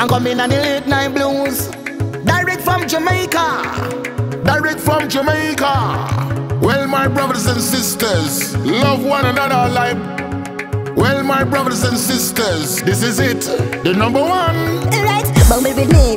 I'm coming on the late night blues. Direct from Jamaica. Direct from Jamaica. Well, my brothers and sisters, love one another like. Well, my brothers and sisters, this is it, the number one. Right, but with me,